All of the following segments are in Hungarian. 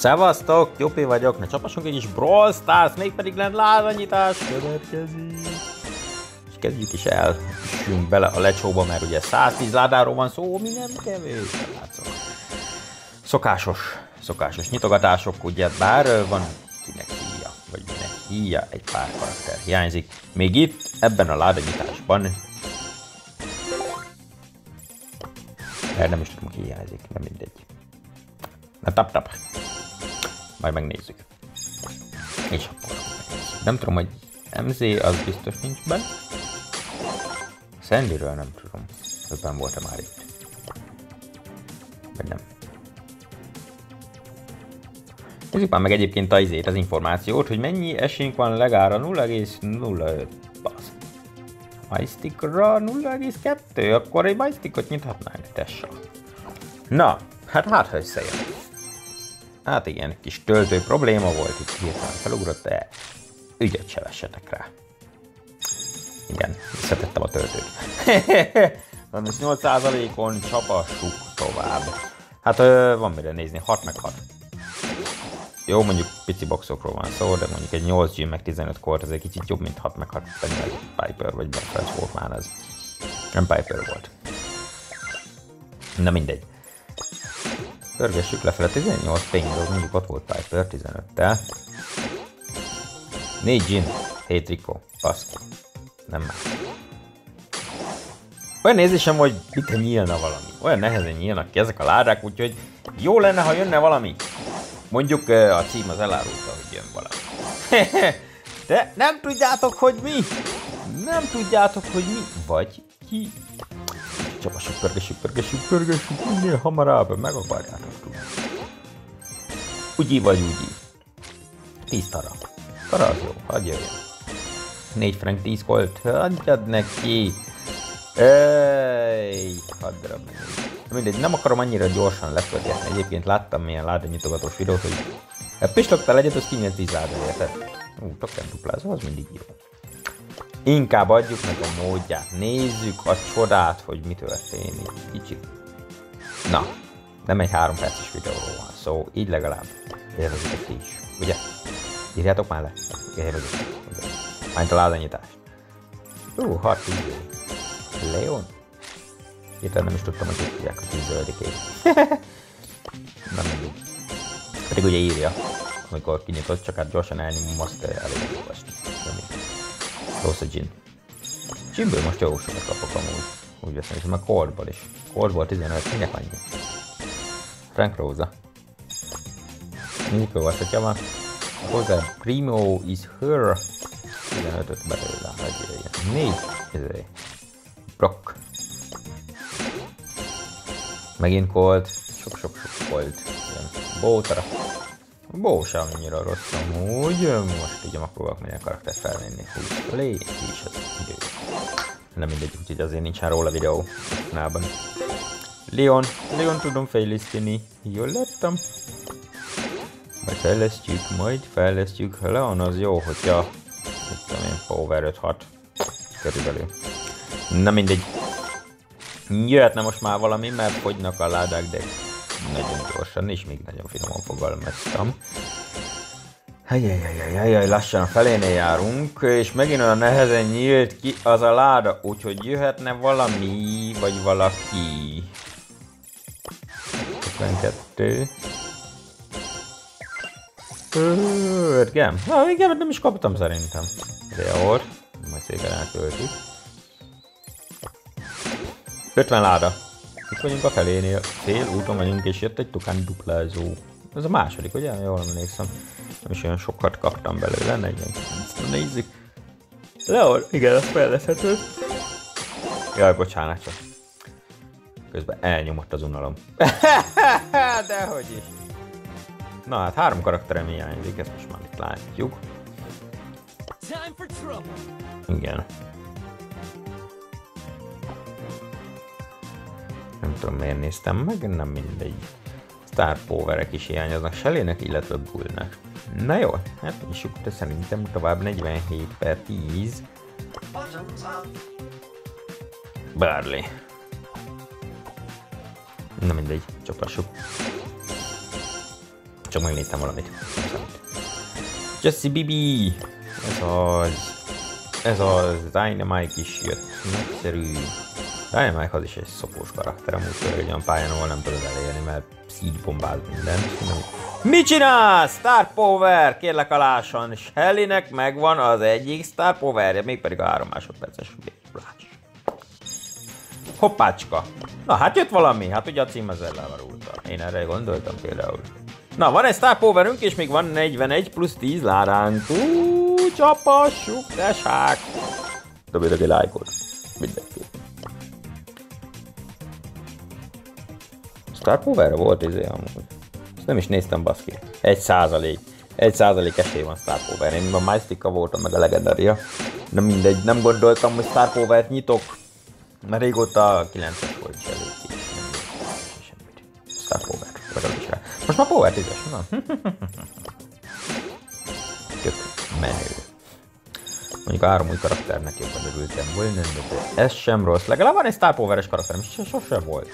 Szevasztok, Jopi vagyok, ne csapasunk egy is Brawl Stars, mégpedig lent lázanyítás következik. És kezdjük is el, Süssünk bele a lecsóba, mert ugye 110 ládáról van szó, mi nem kevés, látszok. Szokásos, szokásos nyitogatások, ugye, bár van kinek híja, vagy minek híja, egy pár karakter hiányzik. Még itt, ebben a ládanyításban erre nem is tudom, ki hiányzik, nem mindegy. Na tap tap. Majd megnézzük. És Nem tudom, hogy MZ az biztos nincs benne. Sandyről nem tudom. Öbben volt-e már itt. Vagy nem. Nézzük már meg egyébként az, az információt, hogy mennyi esélyünk van legára 0,05 basz. Majstikra 0,2, akkor egy majstikot nyithatnánk, tessa. Na, hát hát, ha összejön. Hát igen, kis töltő probléma volt, itt hirtelen felugrott, de ügyet se vessetek rá. Igen, visszatettem a töltőt. 8%-on csapassuk tovább. Hát van mire nézni, 6 meg 6. Jó, mondjuk pici boxokról van szó, de mondjuk egy 8 G meg 15 kort, ez egy kicsit jobb, mint 6 meg 6, pedig Piper vagy Black volt már ez. Nem Piper volt. Na mindegy. Pörgessük lefele 18 pingdog, mondjuk ott volt Piper 15-tel. 4 gin, 7 trikó, baszki. Nem már. Olyan nézésem, hogy mit nyílna valami. Olyan nehezen nyílnak ki ezek a ládák, úgyhogy jó lenne, ha jönne valami. Mondjuk a cím az elárulta, hogy jön valami. De nem tudjátok, hogy mi? Nem tudjátok, hogy mi? Vagy ki? Csapassuk, pörgessük, pörgessük, pörgessük, minél hamarabb, meg akarjátok tudni. Ugyi vagy ugyi. Tíz tara. Tara az jó, hagyj jöjjön. Négy frank, tíz kolt, adjad neki. Ej, hadd darab meg. Mindegy, nem akarom annyira gyorsan lepörgetni. Egyébként láttam milyen ládanyitogatós videót, hogy ha pislogtál egyet, az kinyílt 10 láda, érted? Ú, token duplázó, az mindig jó. Inkább adjuk meg a módját. Nézzük a csodát, hogy mi történik. Kicsit. Na, nem egy három perces videóról van szó, így legalább élvezitek is, ugye? Írjátok már le, élvezitek. Mányt a ládanyítást. Ú, hat idő. Leon? Hirtelen nem is tudtam, hogy itt hívják a zöldikét. nem mindig. Pedig ugye írja, amikor kinyitott, csak hát gyorsan elnyomom, azt elég. Rossz a gin. Ginből most jó sokat kapok amúgy. Úgy veszem, és meg Coldból is. Coldból 15, minek annyi? Frank Rosa. Mikor vasatja van? Hozzá Primo is her. 15-öt belőle, hogy jöjjön. 4. Ezért. Brock. Megint Cold. Sok-sok-sok Cold. Bótara. Bó sem annyira rossz amúgy. Most ugye megpróbálok minden karakter felvenni. Hú, lé, is az idő. Nem mindegy, úgyhogy azért nincsen róla videó. Nában. Leon, Leon tudom fejleszteni. Jól lettem. Majd fejlesztjük, majd fejlesztjük. Leon az jó, hogyha mit tudom én, power 5-6 körülbelül. Na mindegy. Jöhetne most már valami, mert fogynak a ládák, de nagyon gyorsan, és még nagyon finoman fogalmaztam. Ajajajajajaj, lassan felénél járunk, és megint olyan nehezen nyílt ki az a láda, úgyhogy jöhetne valami, vagy valaki. 52. 5 gem. Na, gemet nem is kaptam szerintem. Reor. Majd szépen elköltjük. 50 láda. Itt vagyunk a felénél. Fél úton vagyunk, és jött egy tukán duplázó. Ez a második, ugye? Jól emlékszem. Nem is olyan sokat kaptam belőle, 49. Nézzük. Leor, igen, ez fejleszthető. Jaj, bocsánat csak. Közben elnyomott az unalom. Dehogy is. Na hát három karakterem hiányzik, ezt most már itt látjuk. Igen. Tudom miért néztem meg, nem mindegy. Star Powerek is hiányoznak Shellynek, illetve Bullnek. Na jó, hát nyissuk, de szerintem tovább 47 per 10. Barley. Na mindegy, csapassuk. Csak megnéztem valamit. Jesse Bibi! Ez az. Ez az. Dynamite is jött. Nagyszerű. Dynamite az is egy szopós karakter, amúgy főleg egy olyan pályán, ahol nem tudod elérni, mert szígybombáz mindent. Mit csinálsz? Star Power! Kérlek alásan. Shellynek megvan az egyik Star Power-je, mégpedig a három másodperces véglás. Hoppácska. Na hát jött valami, hát ugye a cím az elvarulta. Én erre gondoltam például. Na, van egy Star Powerünk, és még van 41 plusz 10 láránk. Úúúú, csapassuk, tesák! Dobjatok egy lájkot. Mindenki. Star volt izé amúgy. Ezt nem is néztem baszki. Egy százalék. Egy százalék esély van Star Power. Én a Mystica voltam meg a legendaria. Na mindegy, nem gondoltam, hogy Star Power-t nyitok. Mert régóta 9-es volt elég Semmit. Star Power. Legalábbis rá. Most már Power 10-es, na. Tök menő. Mondjuk a három új karakternek jobban örültem volna, de ez sem rossz. Legalább van egy Star Power-es karakterem, és sose volt.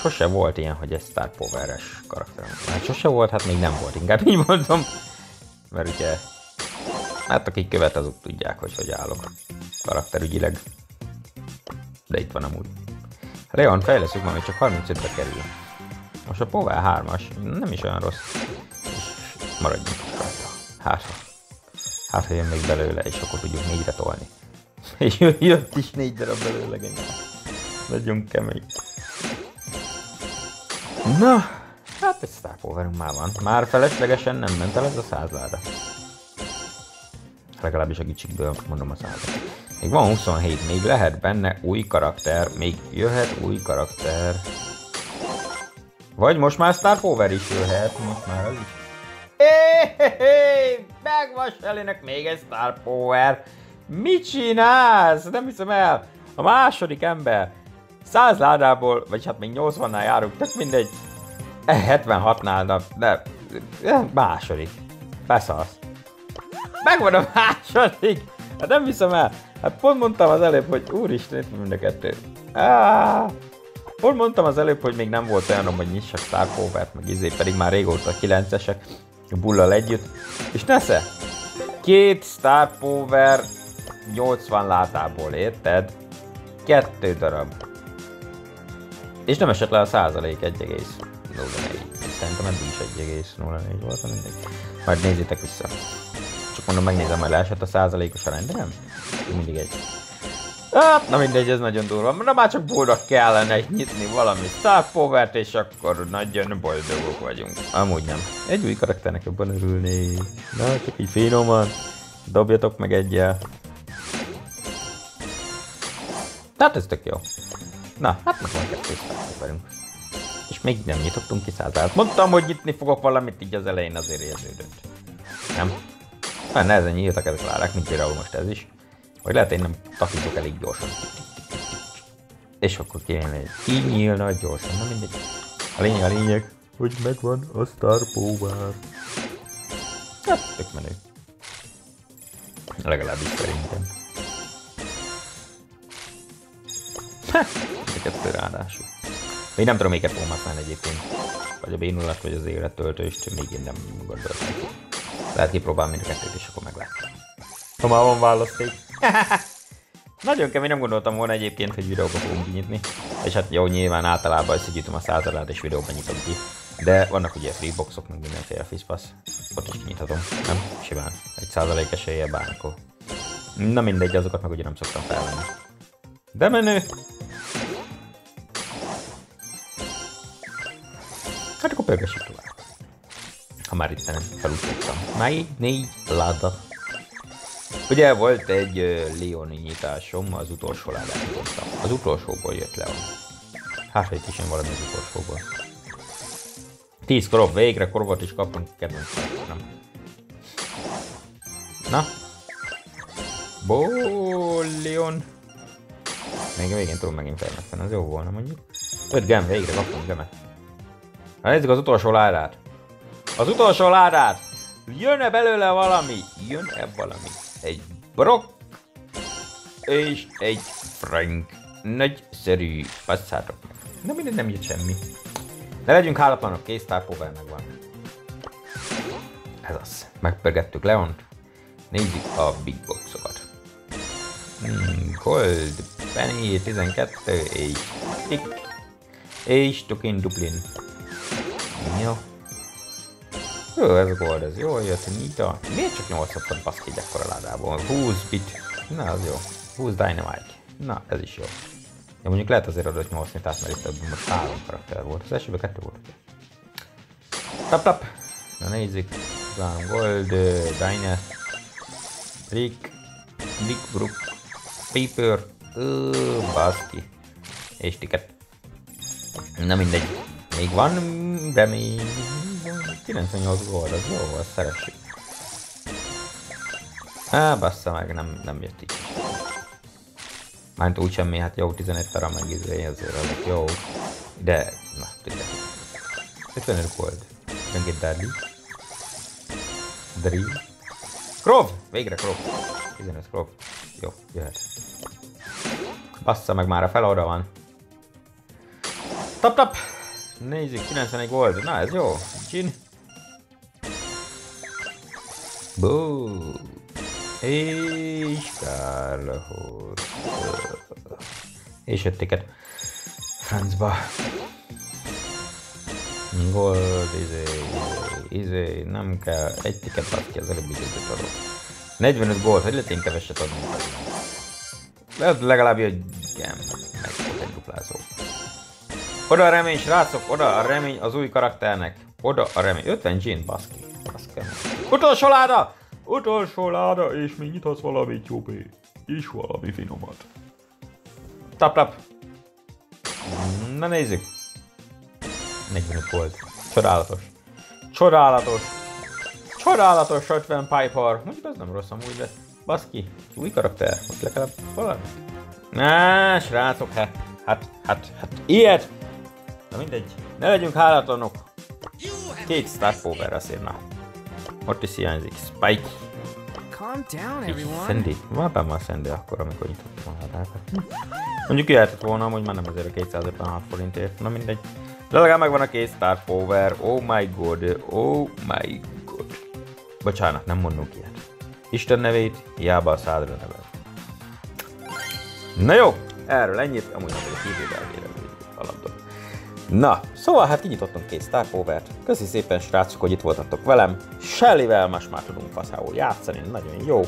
Sose volt ilyen, hogy egy Star Power-es karakterem. Hát sose volt, hát még nem volt, inkább így mondom. Mert ugye, hát akik követ, azok tudják, hogy hogy állok karakterügyileg. De itt van amúgy. Reon fejleszünk majd, csak 35-be kerül. Most a Power 3-as nem is olyan rossz. És maradjunk rajta. Hát, hát, ha jön még belőle, és akkor tudjuk négyre tolni. És jött is négy darab belőle, geniál. Legyünk kemény. Na, hát egy Star Powerünk már van. Már feleslegesen nem ment el ez a százláda. Legalábbis a kicsikből mondom a százat. Még van 27, még lehet benne új karakter, még jöhet új karakter. Vagy most már Star Power is jöhet, most már az is. Éhéhé, megvan Shellynek még egy Star Power. Mit csinálsz? Nem hiszem el. A második ember. 100 ládából, vagy hát még 80-nál járunk, tök mindegy. 76-nál, de, de második. Beszalsz. Megvan a második! Hát nem hiszem el. Hát pont mondtam az előbb, hogy úristen, itt mind a kettő. Ah, pont mondtam az előbb, hogy még nem volt olyan, hogy nyissak Star Power-t, meg izé, pedig már régóta 9-esek, bullal együtt. És nesze, két Star Power 80 látából, érted? Kettő darab. És nem esett le a százalék 1,04. Szerintem eddig is 1,04 volt, mindegy. Majd nézzétek vissza. Csak mondom, megnézem, hogy leesett a százalékos arány, de nem. Mindig egy. Hát, na mindegy, ez nagyon durva. Na már csak boldog kellene nyitni valami Star Power-t, és akkor nagyon boldogok vagyunk. Amúgy nem. Egy új karakternek jobban örülnék. Na, csak így finoman. Dobjatok meg egyel. Tehát ez tök jó. Na, hát meg van kettő Powerünk. És még nem nyitottunk ki százalt. Mondtam, hogy nyitni fogok valamit, így az elején azért érződött. Nem? Már nehezen nyíltak ezek a lárák, mint például most ez is. Vagy lehet, én nem takítok elég gyorsan. És akkor kéne, hogy így nyílna gyorsan, na mindegy. A lényeg, a lényeg, hogy megvan a Star Power. Hát, tök menő. Legalábbis szerintem. Ha, kettő ráadásul. Még nem tudom, melyiket fogom használni egyébként. Vagy a b vagy az élettöltőst, még én nem gondoltam. Lehet kipróbálni mind a kettőt, és akkor megláttam. Ha már van választék. Nagyon kemény, nem gondoltam volna egyébként, hogy videóba fogunk kinyitni. És hát jó, nyilván általában összegyűjtöm a százalát és videóban nyitom ki. De vannak ugye freeboxok, meg mindenféle fiszpasz. Ott is kinyithatom, nem? Simán. Egy százalék esélye bármikor. Na mindegy, azokat meg ugye nem szoktam felvenni. De menő! Pörgessük tovább. Ha már itt nem felutottam. Még négy láda. Ugye volt egy Leoni nyitásom, az utolsó ládát nyitottam. Az utolsóból jött Leon. Hát, hogy is valami az utolsóból. 10 krop, végre kropot is kapunk, kedvenc nem. Na. Leon. Még a végén tudom megint fejleszteni, az jó volna mondjuk. 5 gem, végre kaptunk gemet. Na nézzük az utolsó ládát. Az utolsó ládát! Jön-e belőle valami? Jön-e valami? Egy Brock és egy Frank. Nagyszerű. Passzátok meg. Na minden nem jött semmi. De legyünk hálatlanok, kész Power megvan. Ez az. Megpörgettük Leont. Nézzük a big boxokat. Hmm, gold, penny, 12, és tick. És token duplin. Jó. Jó, ez gold, ez jó jött, Nita. Miért csak 8 szoktam baszki egy ekkora ládából? 20 bit. Na, az jó. 20 dynamite. Na, ez is jó. Ja, mondjuk lehet azért adott 8 tehát mert itt most 3 karakter volt. Az elsőben 2 volt. Tap tap. Na nézzük. Van Gold, Diner, Rick, Big Brook, Paper, uh, baszki. És tiket. Na mindegy. Még van de remény. 98 gold, az jó volt, szeressük. Á, bassza meg, nem, nem jött így. Mármint úgy semmi, hát jó, 15 tara meg izé, azért azok jó. De, na, tudja. 55 gold. Don't get daddy. Daddy. Krov! Végre Krov. 15 Krov. Jó, jöhet. Bassza meg már, a fel oda van. Tap-tap! 491 gold. Na, ez jó. Csin. Bú. És Kárlahor. És öttiket. Francba. Gold, izé, izé, nem kell. Egy tiket ad ki az előbb időt adok. 45 gold, hogy lehet én keveset adni? Lehet legalább, hogy igen, meg egy duplázó. Oda a remény, srácok, oda a remény az új karakternek. Oda a remény. 50 gin, baszki. baszki. Utolsó láda! Utolsó láda, és még nyithatsz valamit jobbé. És valami finomat. Tap, tap. Na nézzük. 45 volt. Csodálatos. Csodálatos. Csodálatos 50 Piper. Mondjuk az nem rossz amúgy, de baszki. Új karakter. Most legalább valami. Na, srácok, hát, hát, hát, hát, ilyet. Na mindegy. Ne legyünk hálatlanok. Két Star Power azért, na. Ott is hiányzik. Spike. Calm down, Egy everyone. Sandy. Benne a Sandy akkor, amikor nyitottam a hátákat. Mondjuk jöhetett volna, hogy már nem azért a 256 forintért. Na mindegy. De legalább megvan a két Star Power. Oh my god. Oh my god. Bocsánat, nem mondunk ilyet. Isten nevét, hiába a szádra nevel. Na jó, erről ennyit, amúgy nem vagyok idővel alapdom. Na, szóval hát kinyitottunk két Star Power-t. Köszi szépen srácok, hogy itt voltatok velem. Shellyvel most már tudunk faszául játszani, nagyon jó.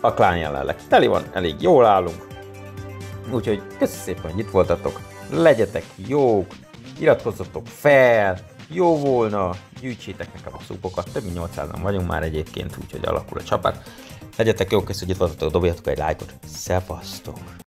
A klán jelenleg teli van, elég jól állunk. Úgyhogy köszi szépen, hogy itt voltatok. Legyetek jók, iratkozzatok fel, jó volna, gyűjtsétek nekem a szupokat, több mint 800-an vagyunk már egyébként, úgyhogy alakul a csapat. Legyetek jók, köszi, hogy itt voltatok, dobjatok egy lájkot. Szevasztok!